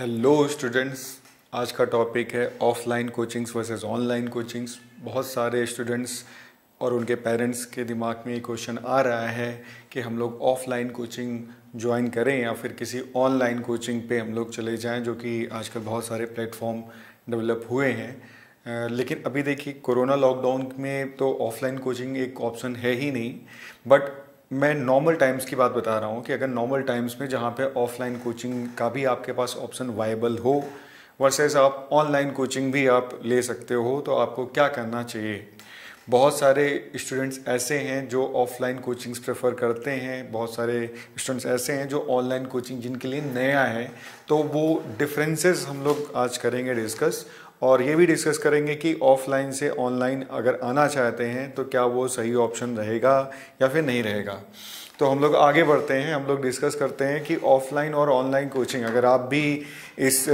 Hello students आज का topic है offline coachings versus online coachings बहुत सारे स्टूडेंट्स और उनके पेरेंट्स के दिमाग में ये क्वेश्चन आ रहा है कि हम लोग ऑफलाइन कोचिंग ज्वाइन करें या फिर किसी ऑनलाइन कोचिंग पे हम लोग चले जाएँ, जो कि आजकल बहुत सारे प्लेटफॉर्म डेवलप हुए हैं। लेकिन अभी देखिए, कोरोना लॉकडाउन में तो ऑफलाइन कोचिंग एक ऑप्शन है ही नहीं बट मैं नॉर्मल टाइम्स की बात बता रहा हूँ कि अगर नॉर्मल टाइम्स में जहाँ पे ऑफलाइन कोचिंग का भी आपके पास ऑप्शन वाइबल हो वर्सेस आप ऑनलाइन कोचिंग भी आप ले सकते हो तो आपको क्या करना चाहिए? बहुत सारे स्टूडेंट्स ऐसे हैं जो ऑफलाइन कोचिंग्स प्रेफर करते हैं। बहुत सारे स्टूडेंट्स ऐसे हैं जो ऑनलाइन कोचिंग जिनके लिए नया है। तो वो डिफरेंसेस हम लोग आज करेंगे डिस्कस और ये भी डिस्कस करेंगे कि ऑफलाइन से ऑनलाइन अगर आना चाहते हैं तो क्या वो सही ऑप्शन रहेगा या फिर नहीं रहेगा? तो हम लोग आगे बढ़ते हैं, हम लोग डिस्कस करते हैं कि ऑफलाइन और ऑनलाइन कोचिंग अगर आप भी इस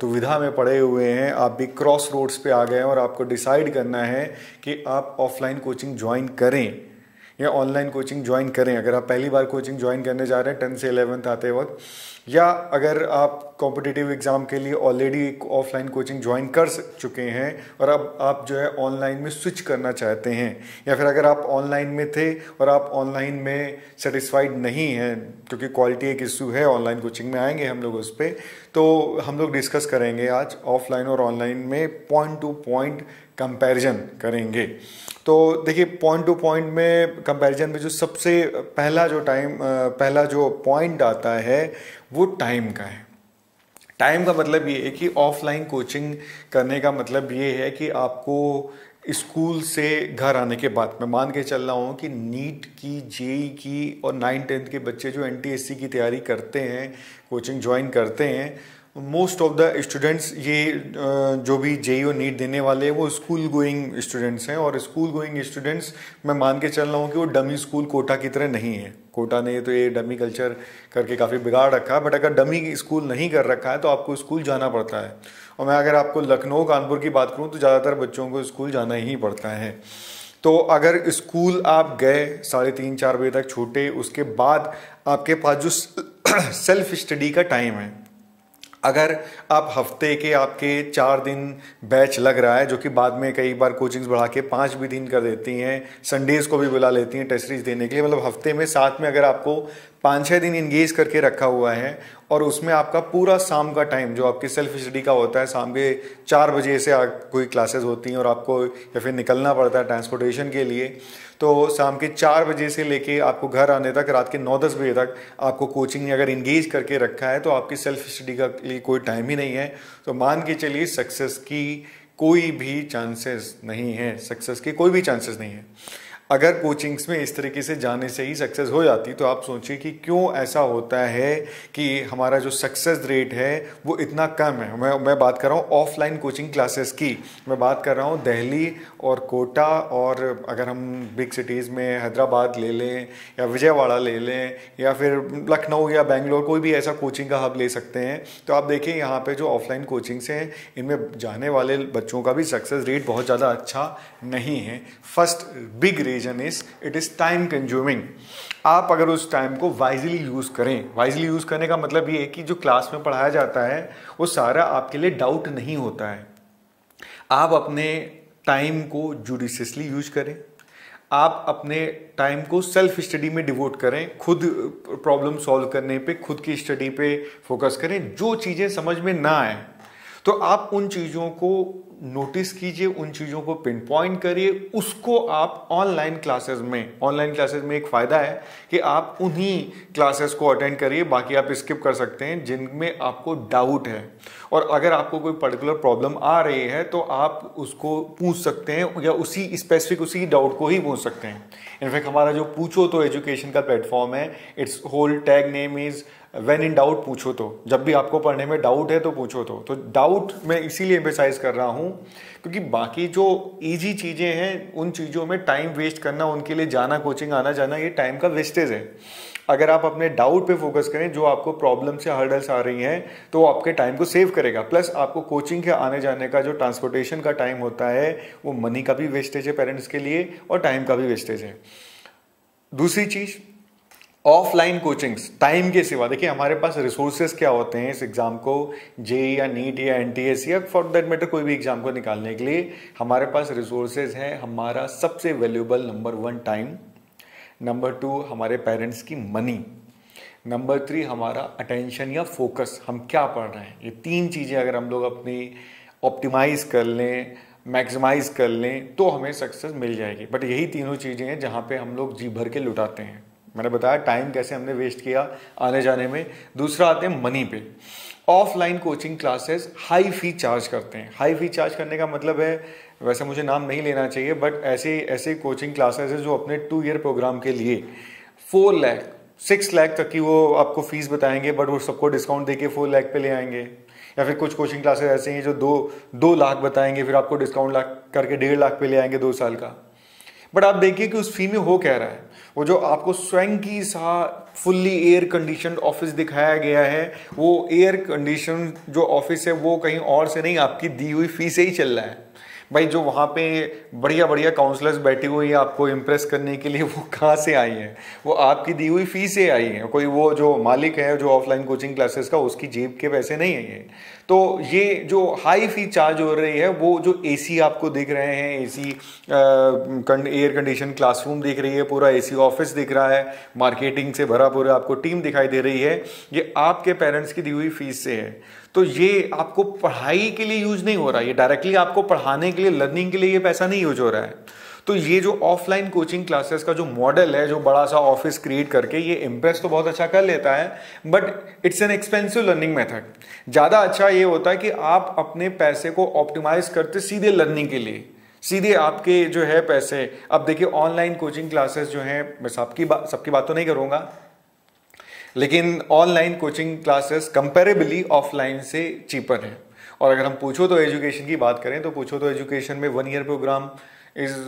दुविधा में पड़े हुए हैं, आप भी क्रॉस रोड्स पे आ गए हैं और आपको डिसाइड करना है कि आप ऑफलाइन कोचिंग ज्वाइन करें या ऑनलाइन कोचिंग ज्वाइन करें। अगर आप पहली बार कोचिंग ज्वाइन करने जा रहे हैं टेंथ से इलेवेंथ आते वक्त या अगर आप कॉम्पिटिटिव एग्ज़ाम के लिए ऑलरेडी एक ऑफलाइन कोचिंग ज्वाइन कर चुके हैं और अब आप जो है ऑनलाइन में स्विच करना चाहते हैं, या फिर अगर आप ऑनलाइन में थे और आप ऑनलाइन में सेटिस्फाइड नहीं हैं, क्योंकि क्वालिटी एक इशू है ऑनलाइन कोचिंग में आएँगे हम लोग उस पर तो हम लोग डिस्कस करेंगे आज ऑफलाइन और ऑनलाइन में पॉइंट टू पॉइंट कंपैरिजन करेंगे। तो देखिए पॉइंट टू पॉइंट में कंपैरिजन में जो सबसे पहला जो टाइम पहला जो पॉइंट आता है वो टाइम का है। टाइम का मतलब ये है कि ऑफलाइन कोचिंग करने का मतलब ये है कि आपको स्कूल से घर आने के बाद, मैं मान के चल रहा हूँ कि नीट की जेई की और नाइन टेंथ के बच्चे जो एन की तैयारी करते हैं कोचिंग ज्वाइन करते हैं मोस्ट ऑफ़ द स्टूडेंट्स ये जो भी जे ओ नीट देने वाले हैं, वो स्कूल गोइंग स्टूडेंट्स हैं और स्कूल गोइंग स्टूडेंट्स मैं मान के चल रहा हूँ कि वो डमी स्कूल कोटा की तरह नहीं है। कोटा ने तो ये डमी कल्चर करके काफ़ी बिगाड़ रखा है बट अगर डमी स्कूल नहीं कर रखा है तो आपको स्कूल जाना पड़ता है। और मैं अगर आपको लखनऊ, कानपुर की बात करूँ तो ज़्यादातर बच्चों को स्कूल जाना ही पड़ता है। तो अगर स्कूल आप गए साढ़े तीन, चार बजे तक छूटे, उसके बाद आपके पास जो सेल्फ स्टडी का टाइम है अगर आप हफ़्ते के आपके चार दिन बैच लग रहा है, जो कि बाद में कई बार कोचिंग्स बढ़ा के पाँच भी दिन कर देती हैं संडेज़ को भी बुला लेती हैं टेस्ट सीरीज़ देने के लिए मतलब हफ़्ते में साथ में अगर आपको पाँच छः दिन इंगेज करके रखा हुआ है, और उसमें आपका पूरा शाम का टाइम जो आपकी सेल्फ स्टडी का होता है, शाम के चार बजे से कोई क्लासेस होती हैं और आपको या फिर निकलना पड़ता है ट्रांसपोर्टेशन के लिए तो शाम के चार बजे से लेके आपको घर आने तक, रात के नौ दस बजे तक आपको कोचिंग ने अगर इंगेज करके रखा है तो आपकी सेल्फ स्टडी का लिए कोई टाइम ही नहीं है। तो मान के चलिए सक्सेस की कोई भी चांसेस नहीं है। सक्सेस के कोई भी चांसेस नहीं है। अगर कोचिंग्स में इस तरीके से जाने से ही सक्सेस हो जाती तो आप सोचिए कि क्यों ऐसा होता है कि हमारा जो सक्सेस रेट है, वो इतना कम है। मैं मैं बात कर रहा हूँ ऑफलाइन कोचिंग क्लासेस की। मैं बात कर रहा हूँ दिल्ली और कोटा और अगर हम बिग सिटीज़ में हैदराबाद ले लें या विजयवाड़ा ले लें या फिर लखनऊ या बेंगलोर, कोई भी ऐसा कोचिंग का हब ले सकते हैं। तो आप देखिए यहाँ पर जो ऑफलाइन कोचिंग्स हैं, इनमें जाने वाले बच्चों का भी सक्सेस रेट बहुत ज़्यादा अच्छा नहीं है। First big reason is it is time consuming आप अगर उस टाइम को वाइजली यूज़ करें वाइजली यूज़ करने का मतलब ये है कि जो क्लास में पढ़ाया जाता है, वो सारा आपके लिए डाउट नहीं होता है। आप अपने टाइम को जुडिशियसली यूज़ करें। आप अपने टाइम को सेल्फ स्टडी में डिवोट करें, खुद प्रॉब्लम सॉल्व करने पे, खुद की स्टडी पे फोकस करें, जो चीज़ें समझ में ना आए। तो आप उन चीज़ों को नोटिस कीजिए, उन चीज़ों को पिन पॉइंट करिए। उसको आप ऑनलाइन क्लासेस में ऑनलाइन क्लासेस में एक फ़ायदा है कि आप उन्हीं क्लासेस को अटेंड करिए, बाकी आप स्किप कर सकते हैं, जिनमें आपको डाउट है। और अगर आपको कोई पर्टिकुलर प्रॉब्लम आ रही है तो आप उसको पूछ सकते हैं या उसी स्पेसिफिक उसी डाउट को ही पूछ सकते हैं। इनफैक्ट हमारा जो पूछो तो एजुकेशन का प्लेटफॉर्म है। It's whole tag name is when in doubt पूछो तो। जब भी आपको पढ़ने में डाउट है तो पूछो तो। तो डाउट मैं इसीलिए एम्फेसाइज कर रहा हूँ, क्योंकि बाकी जो ईजी चीज़ें हैं, उन चीज़ों में टाइम वेस्ट करना, उनके लिए जाना कोचिंग आना, जाना, ये टाइम का वेस्टेज है। अगर आप अपने डाउट पे फोकस करें, जो आपको प्रॉब्लम से हर्डल्स आ रही हैं तो आपके टाइम को सेव करेगा। प्लस आपको कोचिंग के आने जाने का, जो ट्रांसपोर्टेशन का टाइम होता है, वो मनी का भी वेस्टेज है पेरेंट्स के लिए और टाइम का भी वेस्टेज है। दूसरी चीज़ ऑफलाइन कोचिंग्स, टाइम के सिवा। देखिए, हमारे पास रिसोर्सेज क्या होते हैं इस एग्ज़ाम को? जे या नीट या एन टी एस या फॉर दैट मैटर कोई भी एग्ज़ाम को निकालने के लिए, हमारे पास रिसोर्सेज है हमारा सबसे valuable number one time number two हमारे पेरेंट्स की मनी नंबर थ्री हमारा अटेंशन या फोकस हम क्या पढ़ रहे हैं? ये तीन चीज़ें अगर हम लोग अपनी ऑप्टिमाइज कर लें मैक्सिमाइज कर लें तो हमें सक्सेस मिल जाएगी। बट यही तीनों चीज़ें हैं जहाँ पे हम लोग जी भर के लुटाते हैं। मैंने बताया टाइम कैसे हमने वेस्ट किया आने जाने में। दूसरा आते हैं मनी पे। Offline coaching classes high fee charge करते हैं। हाई फ़ी चार्ज करने का मतलब है, वैसे मुझे नाम नहीं लेना चाहिए बट ऐसे ऐसे कोचिंग क्लासेस है जो अपने टू ईयर प्रोग्राम के लिए। फोर लैख सिक्स लैख तक की वो आपको फ़ीस बताएँगे बट वो सबको डिस्काउंट देके फोर लैख पे ले आएँगे। या फिर कुछ कोचिंग क्लासेस ऐसे हैं जो दो दो लाख बताएँगे, फिर आपको डिस्काउंट लाख, करके डेढ़ लाख पे ले आएँगे दो साल का। बट आप देखिए कि उस फ़ी में हो कह रहा है? वो जो आपको स्वयं की सा फुल्ली एयर कंडीशन ऑफ़िस दिखाया गया है, वो एयर कंडीशन जो ऑफ़िस है, वो कहीं और से नहीं, आपकी दी हुई फ़ी से ही चल रहा है। भाई जो वहाँ पे बढ़िया बढ़िया काउंसलर्स बैठी हुई है आपको इम्प्रेस करने के लिए, वो कहाँ से आई हैं? वो आपकी दी हुई फ़ी से आई हैं? कोई वो जो मालिक है, जो ऑफलाइन कोचिंग क्लासेस का, उसकी जेब के पैसे नहीं है ये? तो ये जो हाई फ़ी चार्ज हो रही है, वो जो एसी आपको दिख रहे हैं एसी एयर कंडीशन क्लासरूम दिख रही है, पूरा एसी ऑफ़िस दिख रहा है मार्केटिंग से भरा पूरा आपको टीम दिखाई दे रही है, ये आपके पेरेंट्स की दी हुई फ़ीस से है। तो ये आपको पढ़ाई के लिए यूज़ नहीं हो रहा है ये डायरेक्टली आपको पढ़ाने के लिए लर्निंग के लिए ये पैसा नहीं यूज़ हो रहा है। तो ये जो ऑफलाइन कोचिंग क्लासेस का जो मॉडल है, जो बड़ा सा ऑफ़िस क्रिएट करके, ये इम्प्रेस तो बहुत अच्छा कर लेता है but it's an expensive learning method ज़्यादा अच्छा ये होता है कि आप अपने पैसे को ऑप्टिमाइज करते सीधे लर्निंग के लिए। सीधे आपके जो है पैसे। अब देखिए ऑनलाइन कोचिंग क्लासेस जो हैं, मैं सबकी बात सबकी बात तो नहीं करूँगा लेकिन online coaching classes comparably offline से चीपर हैं। और अगर हम पूछो तो एजुकेशन की बात करें तो पूछो तो एजुकेशन में one year programme is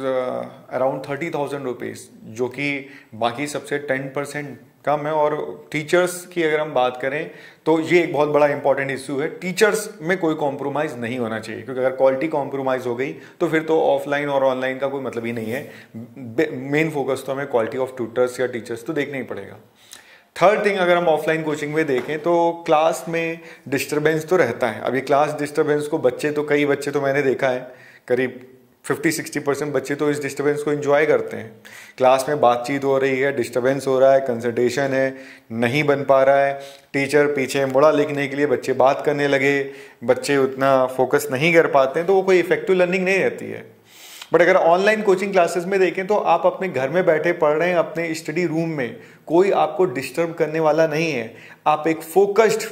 around thirty thousand rupees जो कि बाकी सबसे टेन परसेंट कम है। और टीचर्स की अगर हम बात करें तो ये एक बहुत बड़ा इंपॉर्टेंट इश्यू है। टीचर्स में कोई कॉम्प्रोमाइज़ नहीं होना चाहिए, क्योंकि अगर क्वालिटी कॉम्प्रोमाइज़ हो गई तो फिर तो ऑफलाइन और ऑनलाइन का कोई मतलब ही नहीं है। मेन फोकस तो हमें क्वालिटी ऑफ़ ट्यूटर्स या टीचर्स तो देखना ही पड़ेगा। थर्ड थिंग अगर हम ऑफलाइन कोचिंग में देखें तो क्लास में डिस्टरबेंस तो रहता है। अभी क्लास डिस्टरबेंस को बच्चे तो कई बच्चे तो मैंने देखा है। करीब 50-60 परसेंट बच्चे तो इस डिस्टरबेंस को इन्जॉय करते हैं। क्लास में बातचीत हो रही है डिस्टरबेंस हो रहा है कंसल्टेशन है, नहीं बन पा रहा है। टीचर पीछे मुड़ा लिखने के लिए बच्चे बात करने लगे, बच्चे उतना फोकस नहीं कर पाते हैं तो वो कोई इफ़ेक्टिव लर्निंग नहीं रहती है। बट अगर ऑनलाइन कोचिंग क्लासेस में देखें तो आप अपने घर में बैठे पढ़ रहे हैं, अपने स्टडी रूम में, कोई आपको डिस्टर्ब करने वाला नहीं है। आप एक focused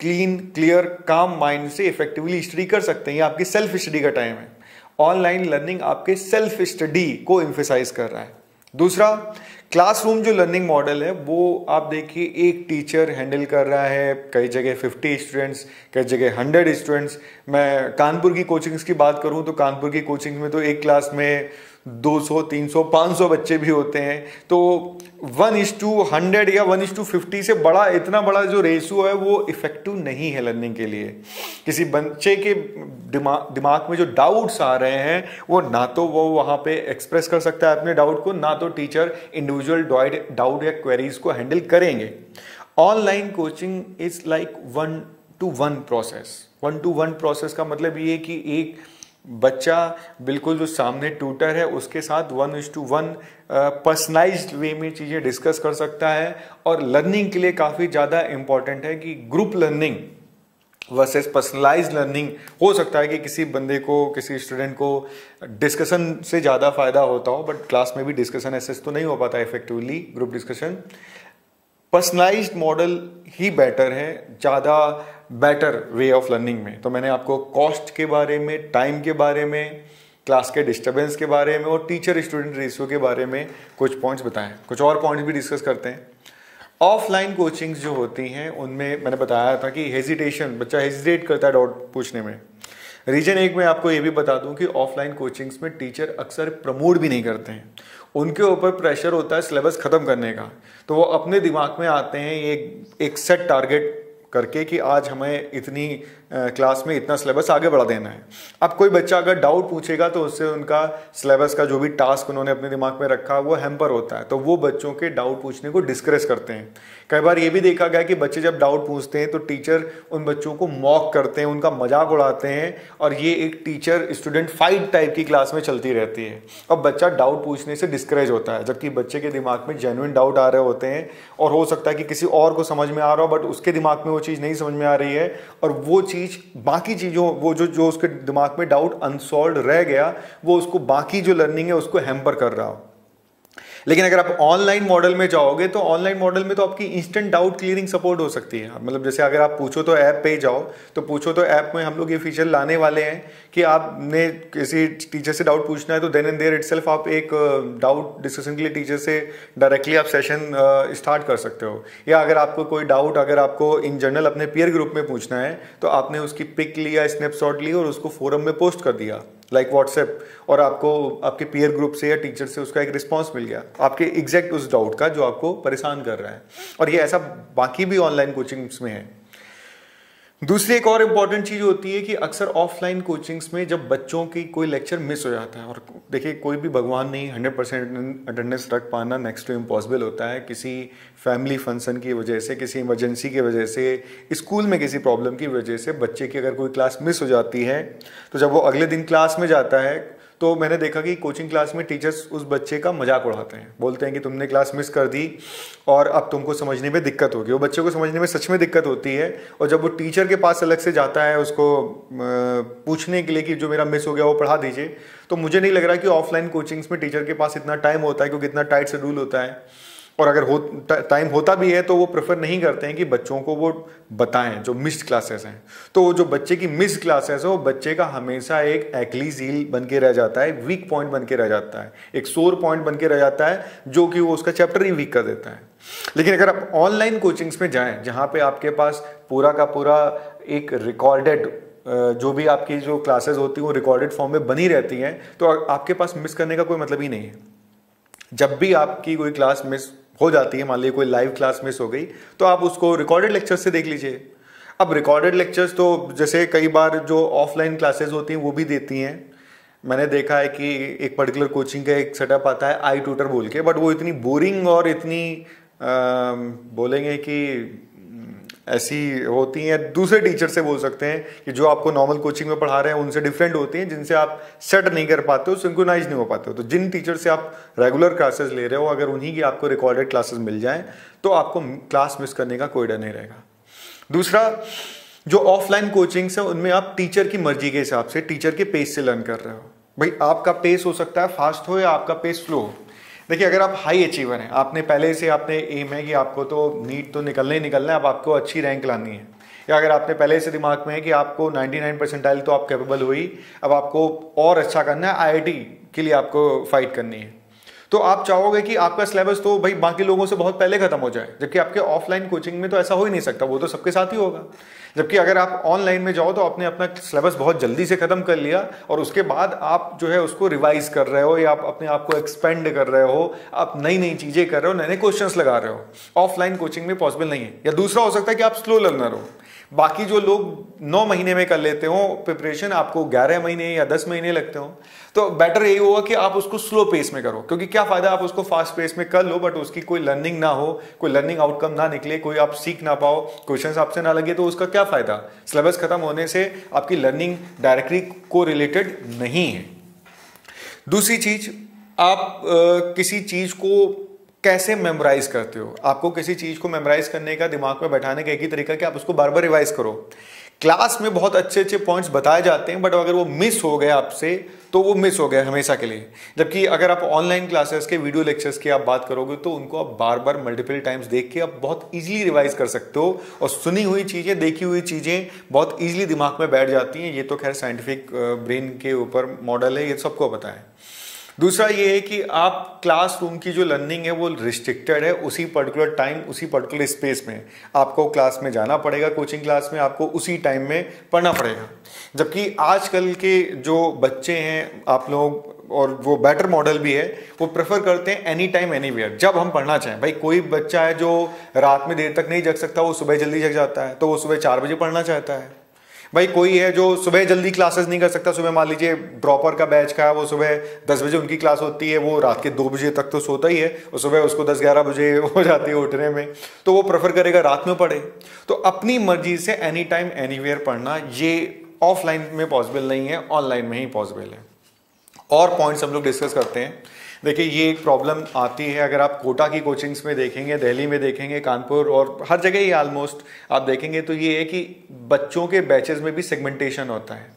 clean clear calm mind से इफेक्टिवली स्टडी कर सकते हैं। आपकी सेल्फ स्टडी का टाइम है। ऑनलाइन लर्निंग आपके सेल्फ स्टडी को इम्फेसाइज कर रहा है। दूसरा क्लासरूम जो लर्निंग मॉडल है, वो आप देखिए, एक टीचर हैंडल कर रहा है, कई जगह 50 स्टूडेंट्स कई जगह 100 स्टूडेंट्स मैं कानपुर की कोचिंग्स की बात करूँ तो कानपुर की कोचिंग्स में तो एक क्लास में 200, 300, 500 बच्चे भी होते हैं। तो वन इज़ टू हंड्रेड या वन इज़ टू फिफ्टी से बड़ा इतना बड़ा जो रेशियो है वो इफ़ेक्टिव नहीं है लर्निंग के लिए। किसी बच्चे के दिमाग दिमाग में जो डाउट्स आ रहे हैं वो ना तो वो वहाँ पे एक्सप्रेस कर सकता है अपने डाउट को ना तो टीचर इंडिविजुअल डाउट या क्वेरीज को हैंडल करेंगे। Online coaching is like one to one process. One to one process का मतलब ये कि एक बच्चा बिल्कुल जो सामने ट्यूटर है, उसके साथ one is to one personalise way में चीज़ें डिस्कस कर सकता है और लर्निंग के लिए काफ़ी ज़्यादा इंपॉर्टेंट है कि group learning versus personalise learning हो सकता है कि किसी बंदे को, किसी स्टूडेंट को डिस्कशन से ज़्यादा फ़ायदा होता हो बट क्लास में भी डिस्कशन एसेस तो नहीं हो पाता effectively group discussion personalised model ही बेटर है, ज़्यादा बेटर वे ऑफ़ लर्निंग में। तो मैंने आपको कॉस्ट के बारे में टाइम के बारे में क्लास के डिस्टर्बेंस के बारे में और टीचर स्टूडेंट रेशियो के बारे में कुछ पॉइंट्स बताएँ। कुछ और पॉइंट्स भी डिस्कस करते हैं। ऑफलाइन कोचिंग्स जो होती हैं, उनमें मैंने बताया था कि हेजिटेशन बच्चा हेजिटेट करता है डाउट पूछने में। रीजन एक मैं आपको ये भी बता दूँ कि ऑफलाइन कोचिंग्स में टीचर अक्सर प्रमोट भी नहीं करते हैं। उनके ऊपर प्रेशर होता है सिलेबस ख़त्म करने का। तो वो अपने दिमाग में आते हैं एक एक सेट टारगेट करके कि आज हमें इतनी क्लास में इतना सिलेबस आगे बढ़ा देना है। अब कोई बच्चा अगर डाउट पूछेगा तो उससे उनका सिलेबस का जो भी टास्क उन्होंने अपने दिमाग में रखा, वो हैम्पर होता है। तो वो बच्चों के डाउट पूछने को डिस्करेज करते हैं। कई बार ये भी देखा गया कि बच्चे जब डाउट पूछते हैं तो टीचर उन बच्चों को मॉक करते हैं, उनका मज़ाक उड़ाते हैं और ये एक टीचर स्टूडेंट फाइट टाइप की क्लास में चलती रहती है। और बच्चा डाउट पूछने से डिस्करेज होता है, जबकि बच्चे के दिमाग में जेनुइन डाउट आ रहे होते हैं और हो सकता है कि किसी और को समझ में आ रहा हो बट उसके दिमाग में वो चीज़ नहीं समझ में आ रही है और वो चीज़ बाकी चीज़ों वो जो जो उसके दिमाग में डाउट अनसॉल्व रह गया, वो उसको बाकी जो लर्निंग है, उसको हैम्पर कर रहा हो। लेकिन अगर आप ऑनलाइन मॉडल में जाओगे तो ऑनलाइन मॉडल में तो आपकी इंस्टेंट डाउट क्लियरिंग सपोर्ट हो सकती है। मतलब जैसे अगर आप पूछो तो ऐप पे जाओ तो पूछो तो ऐप में हम लोग ये फीचर लाने वाले हैं कि आपने किसी टीचर से डाउट पूछना है तो देन एंड देयर इटसेल्फ आप एक डाउट डिस्कशन के लिए टीचर से डायरेक्टली आप सेशन स्टार्ट कर सकते हो। या अगर आपको कोई डाउट अगर आपको इन जनरल अपने पीयर ग्रुप में पूछना है तो आपने उसकी पिक लिया स्नैपशॉट ली और उसको फोरम में पोस्ट कर दिया। लाइक व्हाट्सएप और आपको, आपके पीयर ग्रुप से या टीचर से उसका एक रिस्पॉन्स मिल गया। आपके एग्जैक्ट उस डाउट का जो आपको परेशान कर रहा है। और ये ऐसा बाकी भी ऑनलाइन कोचिंग्स में है। दूसरी एक और इंपॉर्टेंट चीज़ होती है कि अक्सर ऑफलाइन कोचिंग्स में जब बच्चों की कोई लेक्चर मिस हो जाता है, और देखिए, कोई भी भगवान नहीं हंड्रेड परसेंट अटेंडेंस रख पाना नेक्स्ट टू इम्पॉसिबल होता है। किसी फैमिली फ़ंक्शन की वजह से, किसी इमरजेंसी की वजह से स्कूल में किसी प्रॉब्लम की वजह से बच्चे की अगर कोई क्लास मिस हो जाती है तो जब वो अगले दिन क्लास में जाता है तो मैंने देखा कि कोचिंग क्लास में टीचर्स उस बच्चे का मज़ाक उड़ाते हैं। बोलते हैं कि तुमने क्लास मिस कर दी और अब तुमको समझने में दिक्कत होगी। वो बच्चे को समझने में सच में दिक्कत होती है और जब वो टीचर के पास अलग से जाता है उसको पूछने के लिए कि जो मेरा मिस हो गया वो पढ़ा दीजिए तो मुझे नहीं लग रहा कि ऑफलाइन कोचिंग्स में टीचर के पास इतना टाइम होता है, क्योंकि इतना टाइट शेड्यूल होता है। और अगर हो टाइम होता भी है तो वो प्रेफर नहीं करते हैं कि बच्चों को वो बताएँ, जो मिस्ड क्लासेस हैं। तो जो बच्चे की मिस क्लासेस है, वो बच्चे का हमेशा एक एक्ली झील बन के रह जाता है वीक पॉइंट बन के रह जाता है। एक सोर पॉइंट बन के रह जाता है, जो कि वो उसका चैप्टर ही वीक कर देता है। लेकिन अगर आप ऑनलाइन कोचिंग्स में जाएँ, जहाँ पे आपके पास पूरा का पूरा एक रिकॉर्डेड जो भी आपकी जो क्लासेस होती हैं, वो रिकॉर्डेड फॉर्म में बनी रहती हैं तो आपके पास मिस करने का कोई मतलब ही नहीं है। जब भी आपकी कोई क्लास मिस हो जाती है। मान लीजिए कोई लाइव क्लास मिस हो गई तो आप उसको रिकॉर्डेड लेक्चर से देख लीजिए। अब रिकॉर्डेड लेक्चर्स तो जैसे कई बार जो ऑफलाइन क्लासेस होती हैं वो भी देती हैं। मैंने देखा है कि एक पर्टिकुलर कोचिंग का एक सेटअप आता है आई ट्यूटर बोल के बट वो इतनी बोरिंग और इतनी आ, बोलेंगे कि ऐसी होती हैं, दूसरे टीचर से बोल सकते हैं कि जो आपको नॉर्मल कोचिंग में पढ़ा रहे हैं, उनसे डिफरेंट होती हैं, जिनसे आप सेट नहीं कर पाते हो सिंक्रोनाइज नहीं हो पाते हो। तो जिन टीचर से आप रेगुलर क्लासेस ले रहे हो, अगर उन्हीं की आपको रिकॉर्डेड क्लासेस मिल जाएँ तो आपको क्लास मिस करने का कोई डर नहीं रहेगा। दूसरा, जो ऑफलाइन कोचिंग्स है, उनमें आप टीचर की मर्ज़ी के हिसाब से टीचर के पेस से लर्न कर रहे हो। भाई, आपका पेस हो सकता है फास्ट हो या आपका पेस स्लो हो। देखिए, अगर आप हाई अचीवर हैं, आपने पहले से आपने एम है कि आपको तो नीट तो निकलना ही निकलना है, अब आपको अच्छी रैंक लानी है। या अगर आपने पहले से दिमाग में है कि आपको 99 परसेंटाइल तो आप कैपेबल हुई, अब आपको और अच्छा करना है आईआईटी के लिए आपको फाइट करनी है। तो आप चाहोगे कि आपका सिलेबस तो भाई बाकी लोगों से बहुत पहले खत्म हो जाए, जबकि आपके ऑफलाइन कोचिंग में तो ऐसा हो ही नहीं सकता, वो तो सबके साथ ही होगा। जबकि अगर आप ऑनलाइन में जाओ तो आपने अपना सिलेबस बहुत जल्दी से खत्म कर लिया और उसके बाद आप जो है उसको रिवाइज कर रहे हो या आप अपने आप को एक्सपेंड कर रहे हो, आप नई नई चीज़ें कर रहे हो नए नए क्वेश्चन लगा रहे हो ऑफलाइन कोचिंग में पॉसिबल नहीं है। या दूसरा हो सकता है कि आप स्लो लर्नर हो। बाकी जो लोग नौ महीने में कर लेते हो प्रिपरेशन आपको ग्यारह महीने या दस महीने लगते हो। तो बेटर यही होगा कि आप उसको स्लो पेस में करो क्योंकि क्या फ़ायदा आप उसको फास्ट पेस में कर लो बट उसकी कोई लर्निंग ना हो कोई लर्निंग आउटकम ना निकले कोई आप सीख ना पाओ क्वेश्चन आपसे ना लगे तो उसका क्या फ़ायदा? सिलेबस खत्म होने से आपकी लर्निंग डायरेक्टली को रिलेटेड नहीं है। दूसरी चीज़ आप आ, किसी चीज़ को कैसे मेमोराइज करते हो? आपको किसी चीज़ को मेमोराइज करने का दिमाग में बैठाने का एक ही तरीका कि आप उसको बार बार रिवाइज करो। क्लास में बहुत अच्छे अच्छे पॉइंट्स बताए जाते हैं बट अगर वो मिस हो गए आपसे तो वो मिस हो गया हमेशा के लिए। जबकि अगर आप ऑनलाइन क्लासेस के वीडियो लेक्चर्स की आप बात करोगे तो उनको आप बार बार मल्टीपल टाइम्स देख के आप बहुत इजीली रिवाइज कर सकते हो, और सुनी हुई चीज़ें, देखी हुई चीज़ें बहुत इजीली दिमाग में बैठ जाती हैं। ये तो खैर साइंटिफिक ब्रेन के ऊपर मॉडल है, ये सबको पता है। दूसरा ये है कि आप क्लासरूम की जो लर्निंग है वो रिस्ट्रिक्टेड है, उसी पर्टिकुलर टाइम उसी पर्टिकुलर स्पेस में आपको क्लास में जाना पड़ेगा कोचिंग क्लास में आपको उसी टाइम में पढ़ना पड़ेगा। जबकि आजकल के जो बच्चे हैं आप लोग, और वो बेटर मॉडल भी है, वो प्रेफर करते हैं एनी टाइम एनी वेयर जब हम पढ़ना चाहें, भाई कोई बच्चा है जो रात में देर तक नहीं जग सकता, वो सुबह जल्दी जग जाता है तो वो सुबह चार बजे पढ़ना चाहता है। भाई, कोई है जो सुबह जल्दी क्लासेस नहीं कर सकता? सुबह मान लीजिए ड्रॉपर का बैच का है, वो सुबह दस बजे उनकी क्लास होती है, वो रात के दो बजे तक तो सोता ही है, और सुबह उसको दस ग्यारह बजे हो जाती है उठने में तो वो प्रेफर करेगा रात में पढ़े। तो अपनी मर्ज़ी से एनी टाइम एनी पढ़ना, ये ऑफलाइन में पॉसिबल नहीं है ऑनलाइन में ही पॉसिबल है। और पॉइंट्स हम लोग डिस्कस करते हैं। देखिए, ये एक प्रॉब्लम आती है। अगर आप कोटा की कोचिंग्स में देखेंगे, दिल्ली में देखेंगे, कानपुर और हर जगह ही ऑलमोस्ट आप देखेंगे तो ये है कि बच्चों के बैचेस में भी सेगमेंटेशन होता है।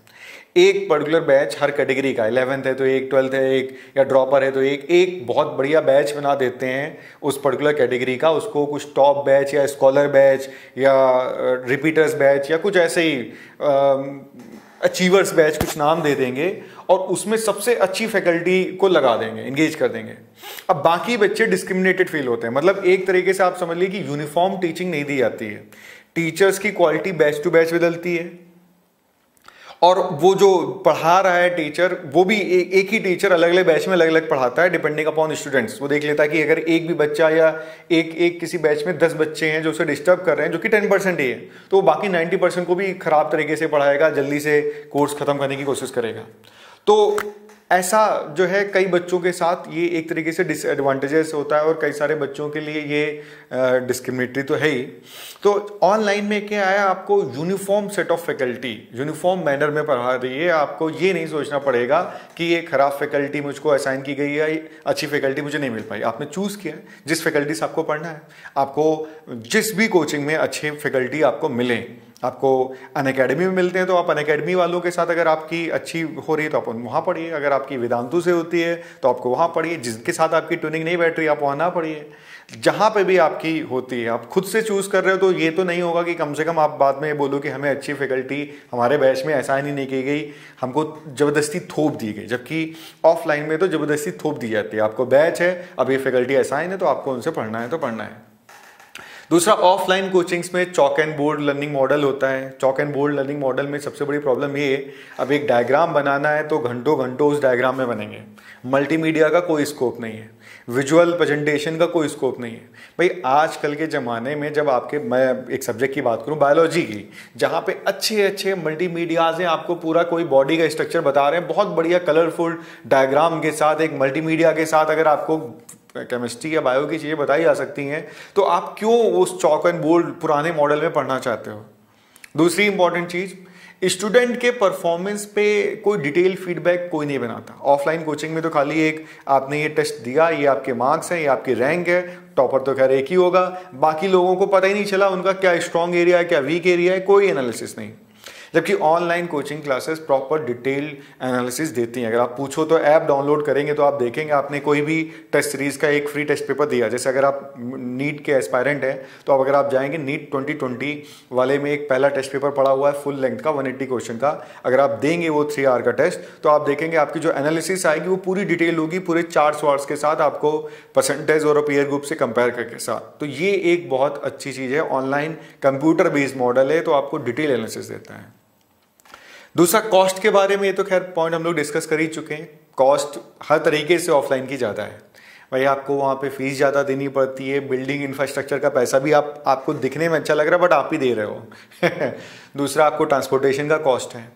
एक पर्टिकुलर बैच हर कैटेगरी का इलेवेंथ है तो एक ट्वेल्थ है एक, या ड्रॉपर है तो एक एक बहुत बढ़िया बैच बना देते हैं उस पर्टिकुलर कैटेगरी का। उसको कुछ टॉप बैच या स्कॉलर बैच या रिपीटर्स बैच या कुछ ऐसे ही अचीवर्स बैच कुछ नाम दे देंगे और उसमें सबसे अच्छी फैकल्टी को लगा देंगे इंगेज कर देंगे। अब बाकी बच्चे डिस्क्रिमिनेटेड फील होते हैं। मतलब एक तरीके से आप समझ लीजिए कि यूनिफॉर्म टीचिंग नहीं दी जाती है। टीचर्स की क्वालिटी बैच टू बैच बदलती है। और वो जो पढ़ा रहा है टीचर वो भी ए, एक ही टीचर अलग अलग बैच में अलग अलग पढ़ाता है डिपेंडिंग अपॉन स्टूडेंट्स वो देख लेता है कि अगर एक भी बच्चा या एक एक किसी बैच में दस बच्चे हैं जो उसे डिस्टर्ब कर रहे हैं जो कि टेन परसेंट ही है तो वो बाकी नाइन्टी परसेंट को भी खराब तरीके से पढ़ाएगा जल्दी से कोर्स खत्म करने की कोशिश करेगा। तो ऐसा जो है कई बच्चों के साथ ये एक तरीके से डिसएडवांटेजेस होता है और कई सारे बच्चों के लिए ये डिस्क्रिमिनेटरी तो है ही। तो ऑनलाइन में क्या आया आपको uniform set of faculty uniform manner में पढ़ा रही है, आपको ये नहीं सोचना पड़ेगा कि ये खराब फैकल्टी मुझको असाइन की गई है अच्छी फैकल्टी मुझे नहीं मिल पाई। आपने चूज़ किया है, जिस फैकल्टी से आपको पढ़ना है, आपको जिस भी कोचिंग में अच्छे फैकल्टी आपको मिले। आपको अन अकेडमी में मिलते हैं तो आप अन अकेडमी वालों के साथ अगर आपकी अच्छी हो रही है तो आप वहाँ पढ़िए। अगर आपकी वेदांतु से होती है तो आपको वहाँ पढ़िए। जिसके साथ आपकी ट्यूनिंग नहीं बैठ रही, आप वहाँ ना पढ़िए। जहाँ पे भी आपकी होती है, आप खुद से चूज़ कर रहे हो तो ये तो नहीं होगा कि कम से कम आप बाद में बोलो कि हमें अच्छी फैकल्टी हमारे बैच में ऐसा ही नहीं की गई। हमको ज़बरदस्ती थोप दी गई। जबकि ऑफलाइन में तो ज़बरदस्ती थोप दी जाती है। आपको बैच है, अब ये फैकल्टी असाइन है तो आपको उनसे पढ़ना है तो पढ़ना है। दूसरा ऑफलाइन कोचिंग्स में chalk and board learning model होता है। Chalk and board learning model में सबसे बड़ी प्रॉब्लम ये है अब एक डायग्राम बनाना है तो घंटों घंटों उस डायग्राम में बनेंगे। मल्टीमीडिया का कोई स्कोप नहीं है। विजुअल प्रेजेंटेशन का कोई स्कोप नहीं है। भाई, आजकल के ज़माने में जब आपके, मैं एक सब्जेक्ट की बात करूँ बायोलॉजी की, जहाँ पे अच्छे अच्छे मल्टीमीडियाज हैं, आपको पूरा कोई बॉडी का स्ट्रक्चर बता रहे हैं, बहुत बढ़िया कलरफुल डायग्राम के साथ, एक मल्टीमीडिया के साथ अगर आपको केमिस्ट्री या बायो की चीज़ें बताई जा सकती हैं। तो आप क्यों उस चौक एंड बोर्ड पुराने मॉडल में पढ़ना चाहते हो? दूसरी इंपॉर्टेंट चीज़ स्टूडेंट के परफॉर्मेंस पे कोई डिटेल फीडबैक कोई नहीं बनाता। ऑफलाइन कोचिंग में तो खाली एक, आपने ये टेस्ट दिया, ये आपके मार्क्स हैं, ये आपकी रैंक है टॉपर तो खैर एक ही होगा। बाकी लोगों को पता ही नहीं चला उनका क्या स्ट्रॉन्ग एरिया है, क्या वीक एरिया है, कोई एनालिसिस नहीं। जबकि online coaching classes proper detail analysis देती हैं। अगर आप पूछो तो ऐप डाउनलोड करेंगे तो आप देखेंगे, आपने कोई भी टेस्ट सीरीज़ का एक फ्री टेस्ट पेपर दिया। जैसे अगर आप नीट के एस्पायरेंट हैं तो अब अगर आप जाएँगे, नीट 2020 वाले में एक पहला टेस्ट पेपर पड़ा हुआ है फुल लेंथ का 180 क्वेश्चन का। अगर आप देंगे वो थ्री आवर का टेस्ट तो आप देखेंगे आपकी जो एनालिसिस आएगी वो पूरी डिटेल होगी, पूरे चार सवार्स के साथ आपको परसेंटेज और पीयर ग्रुप से कंपेयर करके साथ। तो ये एक बहुत अच्छी चीज़ है। ऑनलाइन कंप्यूटर बेस्ड मॉडल है तो आपको डिटेल एनालिसिस देता है। दूसरा कॉस्ट के बारे में ये तो खैर पॉइंट हम लोग डिस्कस कर ही चुके हैं। कॉस्ट हर तरीके से ऑफलाइन की ज़्यादा है। भाई, आपको वहाँ पे फ़ीस ज़्यादा देनी पड़ती है बिल्डिंग इंफ्रास्ट्रक्चर का पैसा भी आप, आपको दिखने में अच्छा लग रहा है बट आप ही दे रहे हो। दूसरा, आपको ट्रांसपोर्टेशन का कॉस्ट है।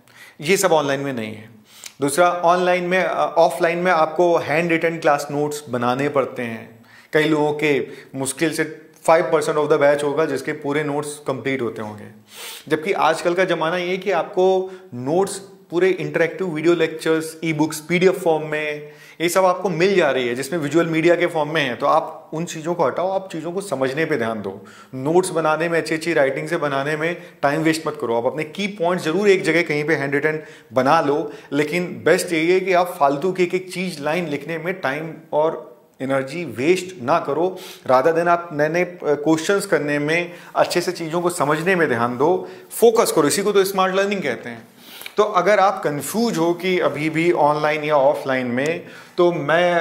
ये सब ऑनलाइन में नहीं है। दूसरा ऑनलाइन में ऑफलाइन में आपको हैंड रिटर्न क्लास नोट्स बनाने पड़ते हैं। कई लोगों के मुश्किल से five percent of the batch होगा जिसके पूरे नोट्स कंप्लीट होते होंगे। जबकि आजकल का ज़माना ये कि आपको नोट्स पूरे interactive video lectures e books PDF form में, ये सब आपको मिल जा रही है, जिसमें विजुअल मीडिया के फॉर्म में है। तो आप उन चीज़ों को हटाओ, आप चीज़ों को समझने पे ध्यान दो। नोट्स बनाने में अच्छी अच्छी राइटिंग से बनाने में टाइम वेस्ट मत करो। आप अपने की पॉइंट ज़रूर एक जगह कहीं पे हैंड रिटन बना लो, लेकिन बेस्ट यही है कि आप फालतू की एक एक चीज़ लाइन लिखने में टाइम और एनर्जी वेस्ट ना करो। राधा दिन आप नए नए क्वेश्चन करने में, अच्छे से चीज़ों को समझने में ध्यान दो। फोकस करो, इसी को तो स्मार्ट लर्निंग कहते हैं। तो अगर आप कंफ्यूज हो कि अभी भी ऑनलाइन या ऑफलाइन में तो मैं,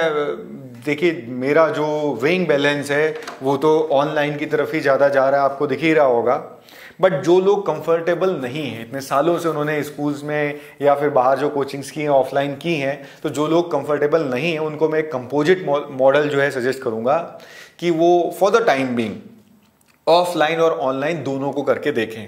देखिए, मेरा जो वेइंग बैलेंस है, वो तो ऑनलाइन की तरफ़ ही ज़्यादा जा रहा है। आपको दिख ही रहा होगा। बट जो लोग कंफर्टेबल नहीं हैं, इतने सालों से उन्होंने स्कूल्स में या फिर बाहर जो कोचिंग्स की हैं ऑफलाइन की हैं तो जो लोग कंफर्टेबल नहीं हैं, उनको मैं एक कंपोजिट मॉडल जो है सजेस्ट करूँगा कि वो for the time being offline और ऑनलाइन दोनों को करके देखें।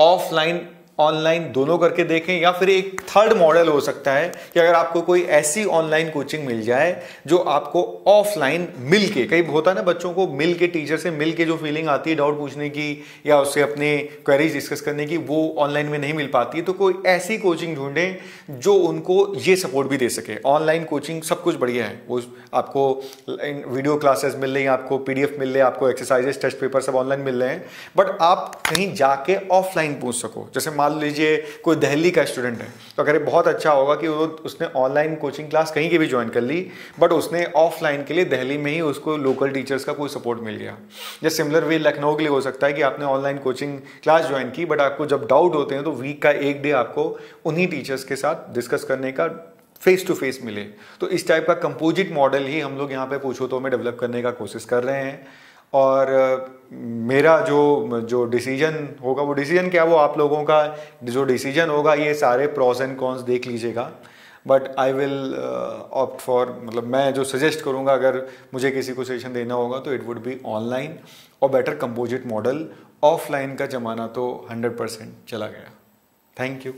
ऑफलाइन ऑनलाइन दोनों करके देखें, या फिर एक थर्ड मॉडल हो सकता है कि अगर आपको कोई ऐसी ऑनलाइन कोचिंग मिल जाए जो आपको ऑफलाइन मिल के कई होता है ना बच्चों को मिल के टीचर से मिल के जो फीलिंग आती है डाउट पूछने की या उससे अपने क्वेरीज डिस्कस करने की, वो ऑनलाइन में नहीं मिल पाती तो कोई ऐसी कोचिंग ढूंढें जो उनको ये सपोर्ट भी दे सके। ऑनलाइन कोचिंग सब कुछ बढ़िया है। वो आपको वीडियो क्लासेस मिल रही हैं, आपको पीडीएफ मिल रहे हैं, आपको एक्सरसाइजेस टेस्ट पेपर सब ऑनलाइन मिल रहे हैं। बट आप कहीं जाके ऑफलाइन पूछ सको। जैसे मान लीजिए कोई दिल्ली का स्टूडेंट है तो अगर बहुत अच्छा होगा कि वो उसने ऑनलाइन कोचिंग क्लास कहीं की भी ज्वाइन कर ली बट उसने ऑफलाइन के लिए दिल्ली में ही उसको लोकल टीचर्स का कोई सपोर्ट मिल गया। या सिमिलर वे लखनऊ के लिए हो सकता है कि आपने ऑनलाइन कोचिंग क्लास ज्वाइन की बट आपको जब डाउट होते हैं तो वीक का एक डे आपको उन्हीं टीचर्स के साथ डिस्कस करने का फेस टू फेस मिले। तो इस टाइप का कंपोजिट मॉडल ही हम लोग यहाँ पे पूछो तो में डेवलप करने का कोशिश कर रहे हैं। और मेरा जो जो डिसीज़न होगा, वो डिसीज़न क्या वो आप लोगों का, जो डिसीज़न होगा, ये सारे प्रॉस एंड कॉन्स देख लीजिएगा। But I will opt for मतलब मैं जो सजेस्ट करूँगा, अगर मुझे किसी को सेशन देना होगा तो इट वुड बी ऑनलाइन और बेटर कंपोजिट मॉडल ऑफलाइन का ज़माना तो हंड्रेड परसेंट चला गया। Thank you